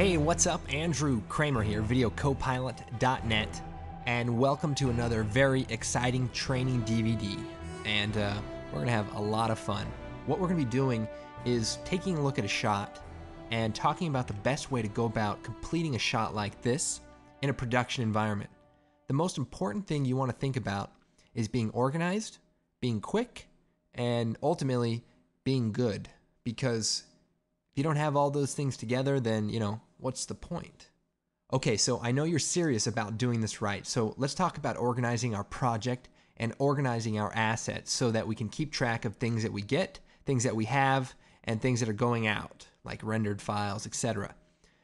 Hey, what's up? Andrew Kramer here, videocopilot.net, and welcome to another very exciting training DVD. And uh, we're going to have a lot of fun. What we're going to be doing is taking a look at a shot and talking about the best way to go about completing a shot like this in a production environment. The most important thing you want to think about is being organized, being quick, and ultimately being good. Because if you don't have all those things together, then, you know, what's the point? Okay, so I know you're serious about doing this right. So let's talk about organizing our project and organizing our assets so that we can keep track of things that we get, things that we have, and things that are going out, like rendered files, etc.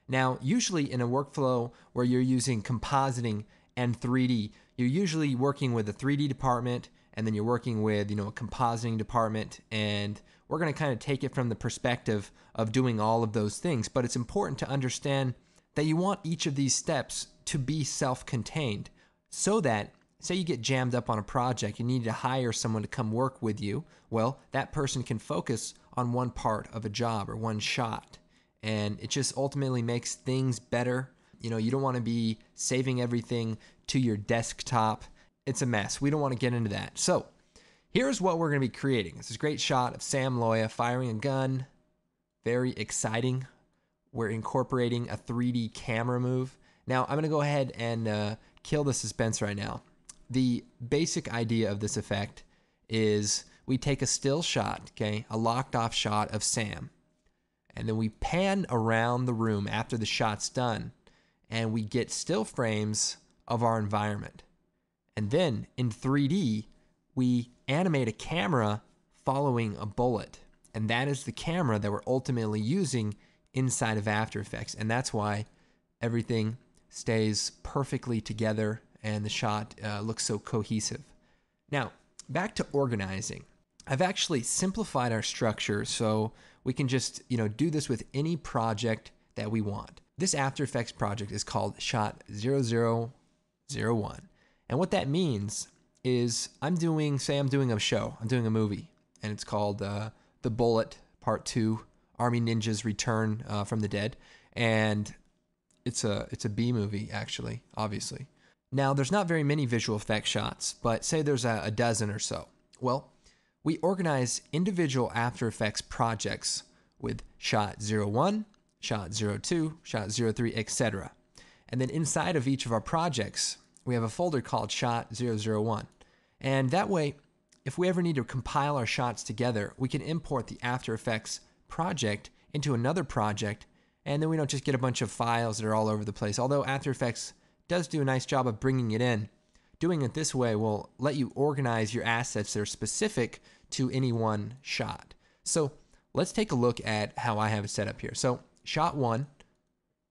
Now, usually in a workflow where you're using compositing and 3D, you're usually working with a 3D department and then you're working with, you know, a compositing department and we're going to kind of take it from the perspective of doing all of those things, but it's important to understand that you want each of these steps to be self-contained so that say you get jammed up on a project, you need to hire someone to come work with you. Well, that person can focus on one part of a job or one shot. And it just ultimately makes things better. You know, you don't want to be saving everything to your desktop. It's a mess. We don't want to get into that. So, here's what we're going to be creating. This is a great shot of Sam Loya firing a gun. Very exciting. We're incorporating a 3D camera move. Now, I'm going to go ahead and uh, kill the suspense right now. The basic idea of this effect is we take a still shot, okay, a locked off shot of Sam, and then we pan around the room after the shot's done, and we get still frames of our environment. And then in 3D, we animate a camera following a bullet. And that is the camera that we're ultimately using inside of After Effects. And that's why everything stays perfectly together and the shot uh, looks so cohesive. Now, back to organizing. I've actually simplified our structure so we can just, you know, do this with any project that we want. This After Effects project is called Shot 0001. And what that means is I'm doing, say I'm doing a show, I'm doing a movie, and it's called uh, The Bullet Part 2 Army Ninjas Return uh, from the Dead. And it's a it's a B movie actually, obviously. Now there's not very many visual effects shots, but say there's a, a dozen or so. Well, we organize individual After Effects projects with shot 01, shot 02, shot 03, etc. And then inside of each of our projects, we have a folder called shot 001. And that way, if we ever need to compile our shots together, we can import the After Effects project into another project, and then we don't just get a bunch of files that are all over the place. Although After Effects does do a nice job of bringing it in, doing it this way will let you organize your assets that are specific to any one shot. So let's take a look at how I have it set up here. So shot one,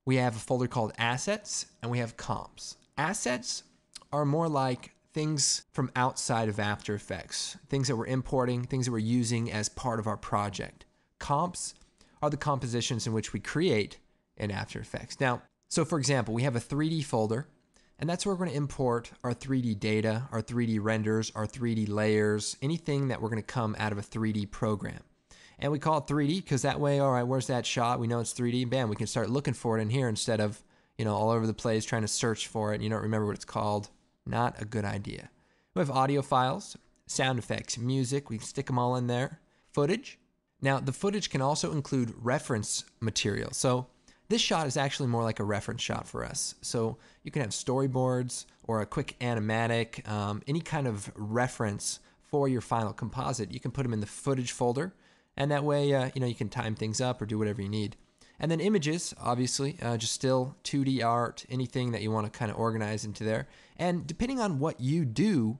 we have a folder called assets and we have comps. Assets are more like things from outside of After Effects, things that we're importing, things that we're using as part of our project. Comps are the compositions in which we create in After Effects. Now, so for example, we have a 3D folder, and that's where we're going to import our 3D data, our 3D renders, our 3D layers, anything that we're going to come out of a 3D program. And we call it 3D because that way, all right, where's that shot? We know it's 3D. Bam, we can start looking for it in here instead of, you know, all over the place trying to search for it and you don't remember what it's called. Not a good idea. We have audio files, sound effects, music. We stick them all in there. Footage. Now, the footage can also include reference material. So this shot is actually more like a reference shot for us. So you can have storyboards or a quick animatic, um, any kind of reference for your final composite. You can put them in the footage folder, and that way, uh, you know, you can time things up or do whatever you need. And then images, obviously, uh, just still 2D art, anything that you want to kind of organize into there. And depending on what you do,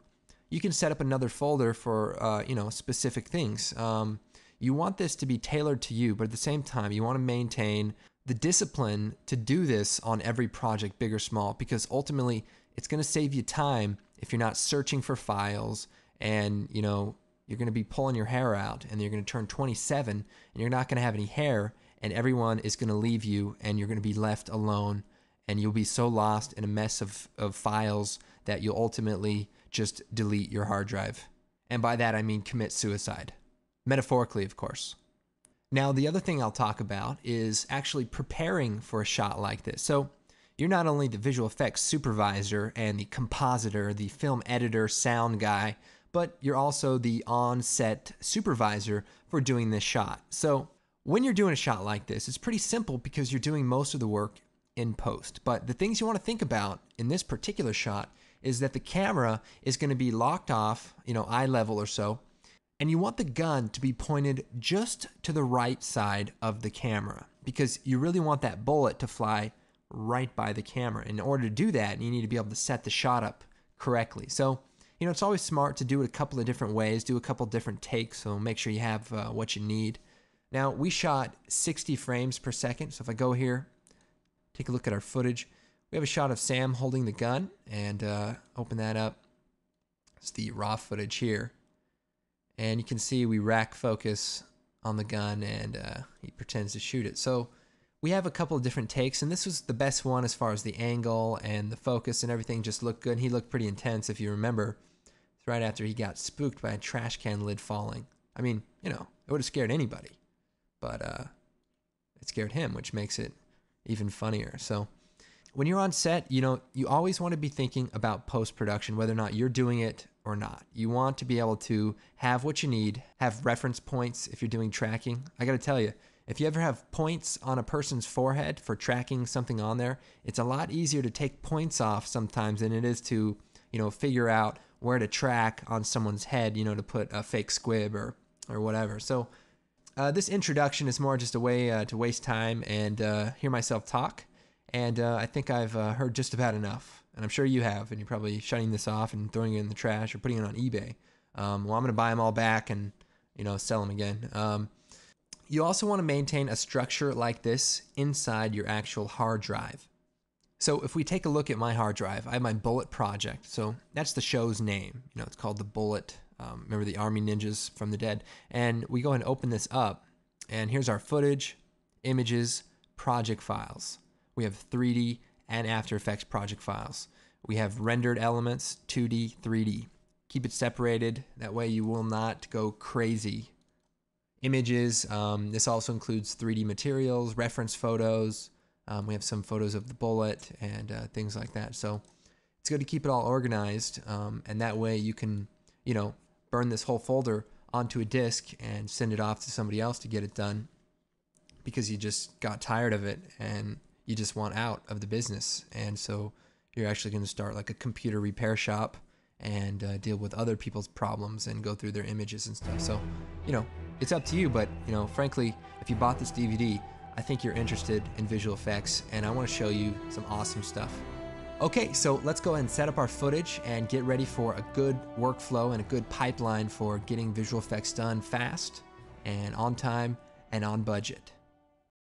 you can set up another folder for, uh, you know, specific things. Um, you want this to be tailored to you, but at the same time, you want to maintain the discipline to do this on every project, big or small, because ultimately it's going to save you time if you're not searching for files and, you know, you're going to be pulling your hair out and you're going to turn 27 and you're not going to have any hair and everyone is going to leave you and you're going to be left alone and you'll be so lost in a mess of, of files that you'll ultimately just delete your hard drive. And by that, I mean commit suicide. Metaphorically, of course. Now, the other thing I'll talk about is actually preparing for a shot like this. So, you're not only the visual effects supervisor and the compositor, the film editor, sound guy, but you're also the on set supervisor for doing this shot. So, when you're doing a shot like this, it's pretty simple because you're doing most of the work in post. But the things you want to think about in this particular shot is that the camera is going to be locked off, you know, eye level or so, and you want the gun to be pointed just to the right side of the camera because you really want that bullet to fly right by the camera. In order to do that, you need to be able to set the shot up correctly. So, you know, it's always smart to do it a couple of different ways, do a couple different takes, so make sure you have uh, what you need. Now, we shot 60 frames per second, so if I go here, take a look at our footage, we have a shot of Sam holding the gun, and uh, open that up. It's the raw footage here. And you can see we rack focus on the gun, and uh, he pretends to shoot it. So, we have a couple of different takes, and this was the best one as far as the angle and the focus and everything just looked good. He looked pretty intense, if you remember. It's right after he got spooked by a trash can lid falling. I mean, you know, it would have scared anybody, but uh, it scared him, which makes it even funnier. So, when you're on set, you know, you always want to be thinking about post production, whether or not you're doing it or not. You want to be able to have what you need, have reference points if you're doing tracking. I got to tell you, if you ever have points on a person's forehead for tracking something on there, it's a lot easier to take points off sometimes than it is to, you know, figure out where to track on someone's head, you know, to put a fake squib or or whatever. So uh, this introduction is more just a way uh, to waste time and uh, hear myself talk. And uh, I think I've uh, heard just about enough. And I'm sure you have. And you're probably shutting this off and throwing it in the trash or putting it on eBay. Um, well, I'm going to buy them all back and, you know, sell them again. Um, you also want to maintain a structure like this inside your actual hard drive. So if we take a look at my hard drive, I have my Bullet project. So that's the show's name. You know, it's called the Bullet. Um, remember the Army Ninjas from the Dead? And we go and open this up, and here's our footage, images, project files. We have 3D and After Effects project files. We have rendered elements, 2D, 3D. Keep it separated. That way you will not go crazy images. Um, this also includes 3D materials, reference photos. Um, we have some photos of the bullet and uh, things like that. So it's good to keep it all organized, um, and that way you can, you know, burn this whole folder onto a disk and send it off to somebody else to get it done because you just got tired of it and you just want out of the business. And so you're actually going to start like a computer repair shop and uh, deal with other people's problems and go through their images and stuff. So, you know, it's up to you, but you know, frankly, if you bought this DVD, I think you're interested in visual effects and I want to show you some awesome stuff. Okay, so let's go ahead and set up our footage and get ready for a good workflow and a good pipeline for getting visual effects done fast and on time and on budget.